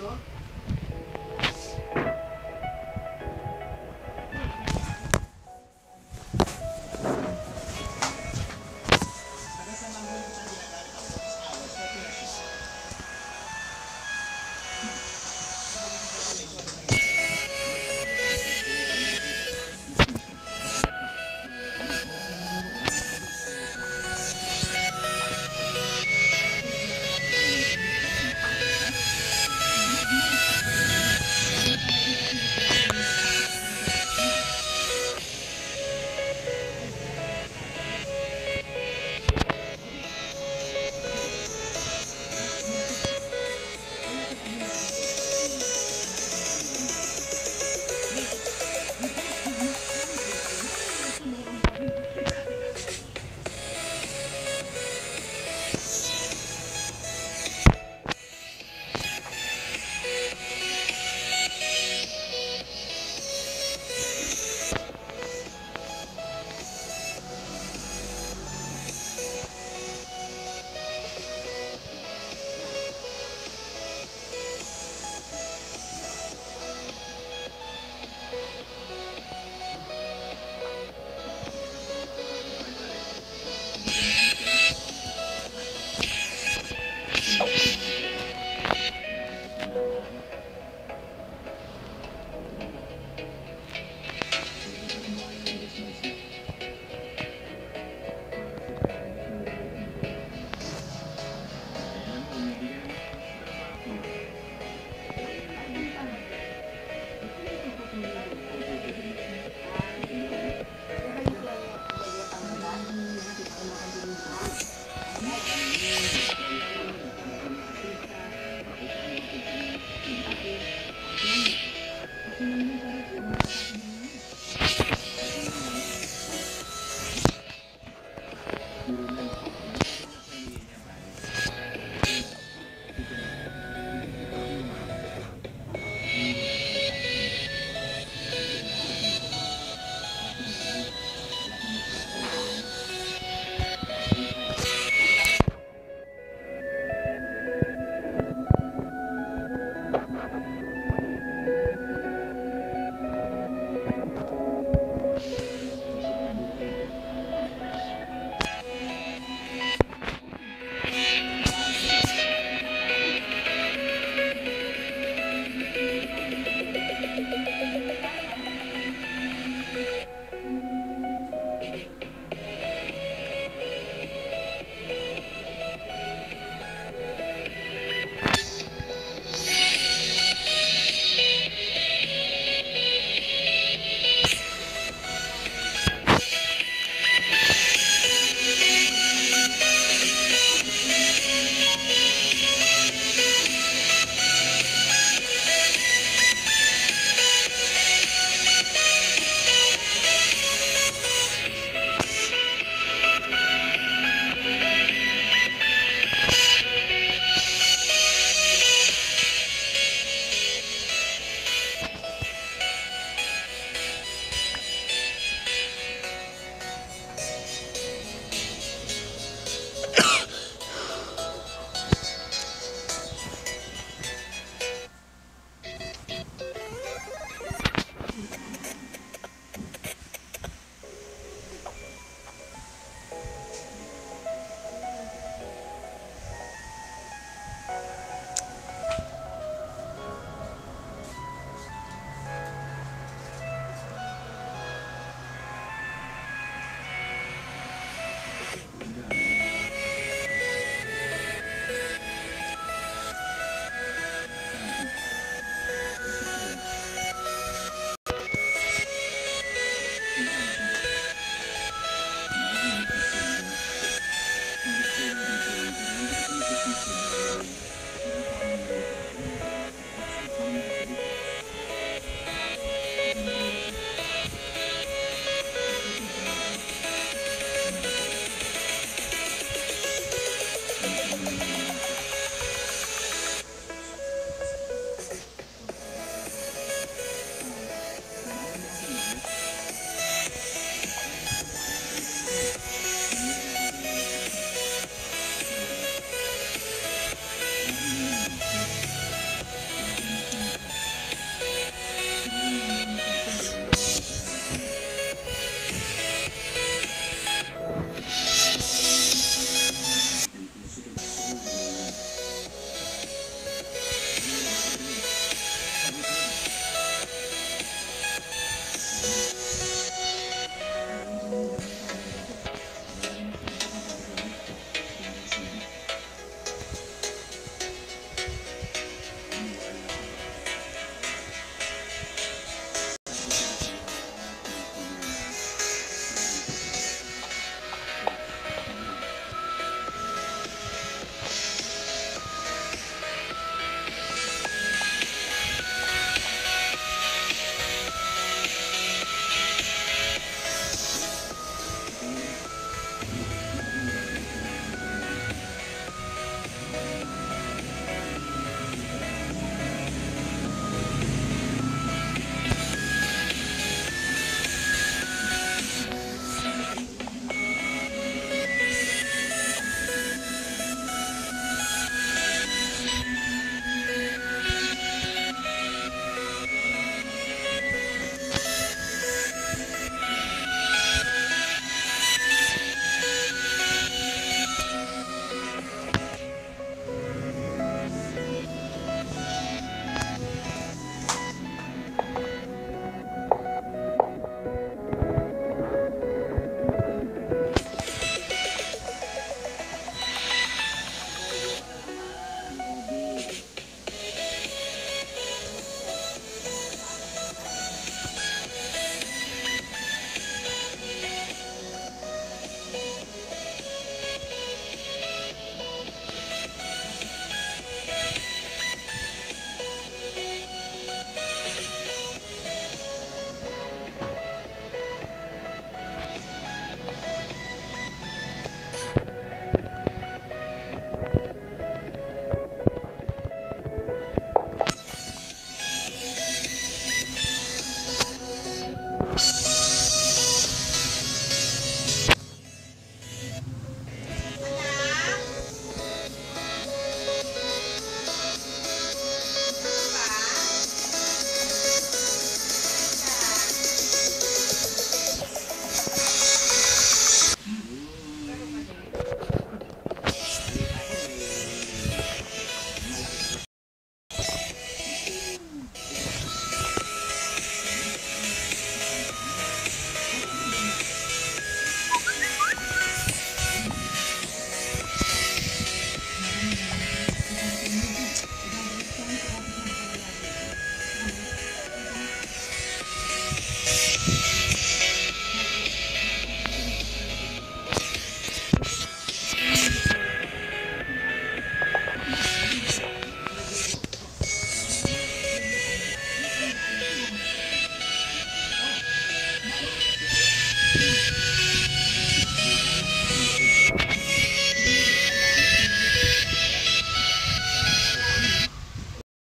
ó.